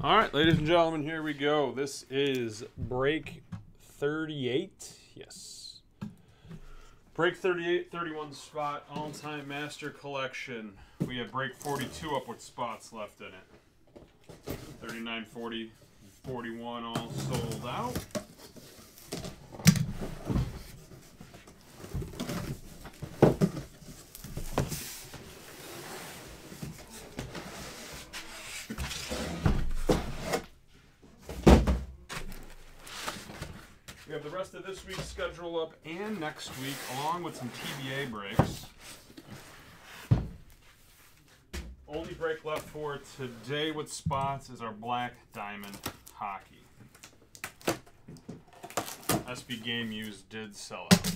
All right, ladies and gentlemen, here we go. This is break 38. Yes. Break 38, 31 spot, all time master collection. We have break 42 up with spots left in it. 39, 40, 41 all sold out. Have the rest of this week's schedule up and next week, along with some TBA breaks. Only break left for today with spots is our Black Diamond Hockey. SP Game Use did sell it.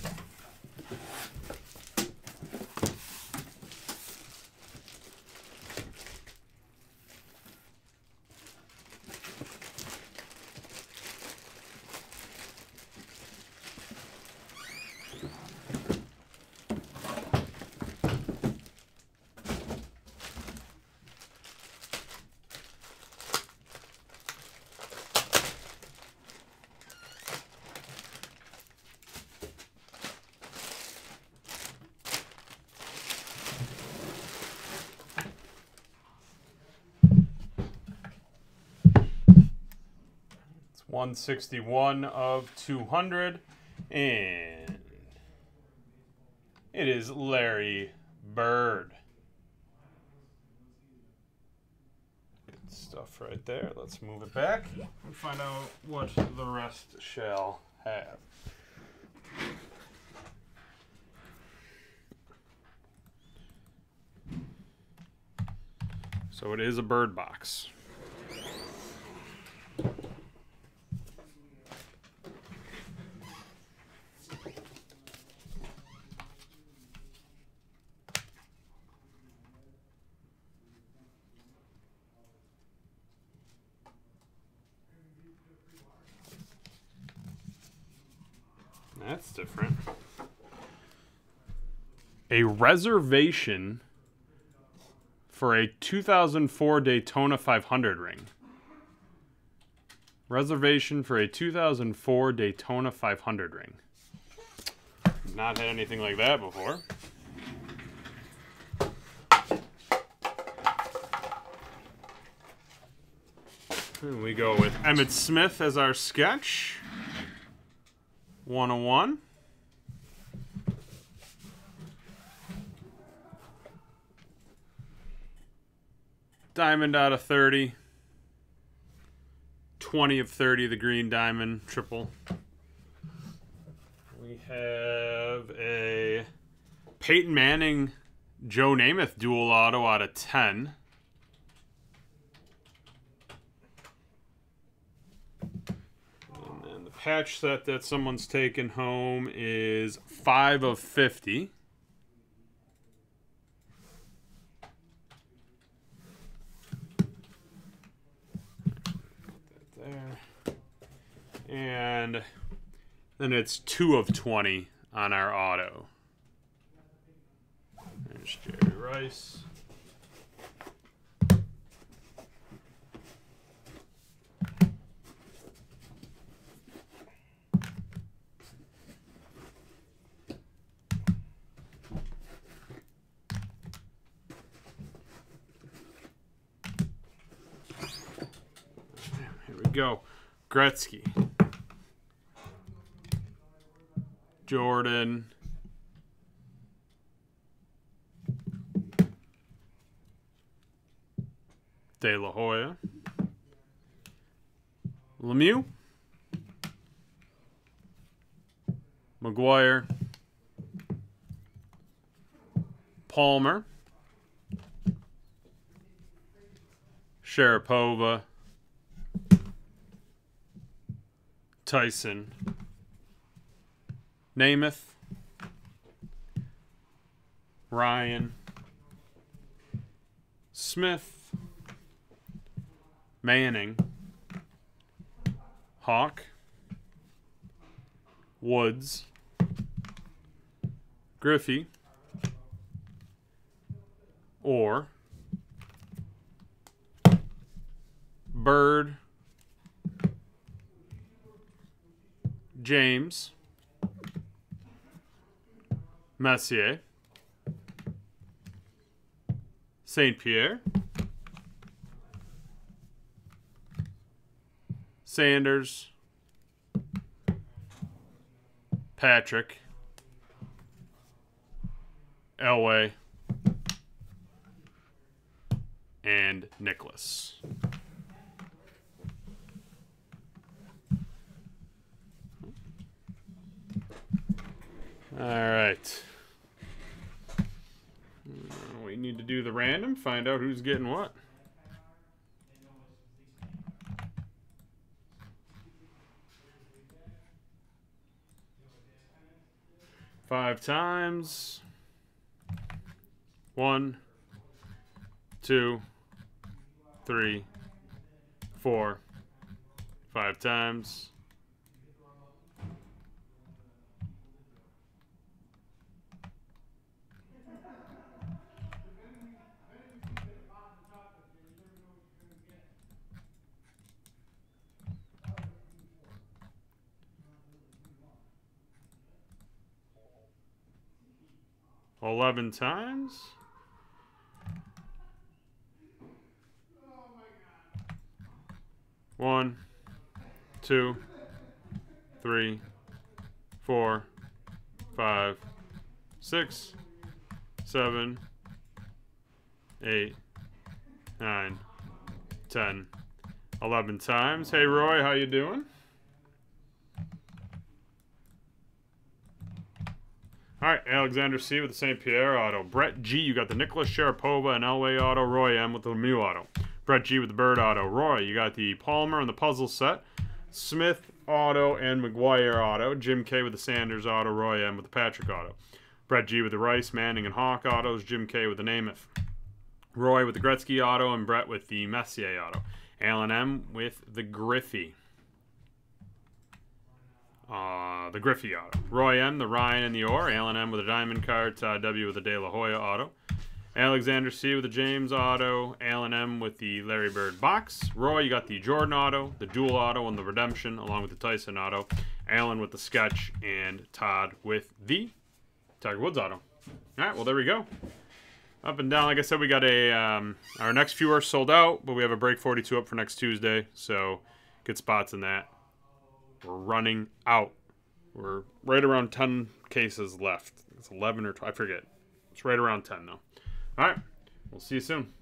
161 of 200. And it is Larry Bird. Good stuff right there. Let's move it back and find out what the rest shall have. So it is a bird box. That's different. A reservation for a 2004 Daytona 500 ring. Reservation for a 2004 Daytona 500 ring. Not had anything like that before. And we go with Emmitt Smith as our sketch. 101. Diamond out of 30. 20 of 30, the green diamond triple. We have a Peyton Manning, Joe Namath dual auto out of 10. And then the patch set that someone's taken home is 5 of 50. there. And then it's 2 of 20 on our auto. There's Jerry Rice. Here we go. Gretzky. Jordan. De La Hoya. Lemieux. McGwire. Palmer. Sharapova. Tyson. Namath. Ryan. Smith. Manning. Hawk. Woods. Griffey. Orr Bird, James, Messier, St. Pierre, Sanders, Patrick, Elway, and Nicklaus. All right. Uh, We need to do the random, find out who's getting what. Five times. One, two, three, four, five times. Eleven times. One, two, three, four, five, six, seven, eight, nine, ten, eleven times. Hey Roy, how you doing? All right, Alexander C with the St. Pierre auto. Brett G, you got the Nicklaus Sharapova and Elway auto. Roy M with the Lemieux auto. Brett G with the Bird auto. Roy, you got the Palmer and the puzzle set. Smith auto and McGwire auto. Jim K with the Sanders auto. Roy M with the Patrick auto. Brett G with the Rice, Manning, and Hawk autos. Jim K with the Namath. Roy with the Gretzky auto and Brett with the Messier auto. Alan M with the Griffey. Uh, the Griffey auto. Roy M, the Ryan and the Orr. Alan M with a diamond card. Todd W with the De La Hoya auto. Alexander C with the James auto. Alan M with the Larry Bird box. Roy, you got the Jordan auto, the dual auto, and the redemption, along with the Tyson auto. Alan with the sketch, and Todd with the Tiger Woods auto. All right, well, there we go. Up and down. Like I said, we got a um, our next few are sold out, but we have a break 42 up for next Tuesday, so good spots in that. We're running out. We're right around 10 cases left. It's 11 or 12, I forget. It's right around 10 now. All right. We'll see you soon.